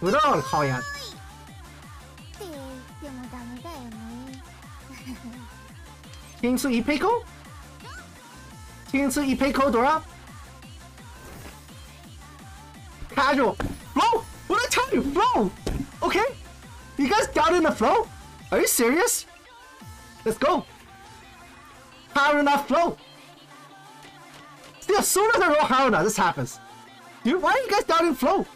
不到考验。ってでもダメだよね听出一配扣，听出一配扣多少？Casual flow. What I tell you, flow. Okay, you guys got in the flow. Are you serious? Let's go. Haruna flow. Still, sooner than as I roll Haruna, this happens. Dude, why are you guys down in flow?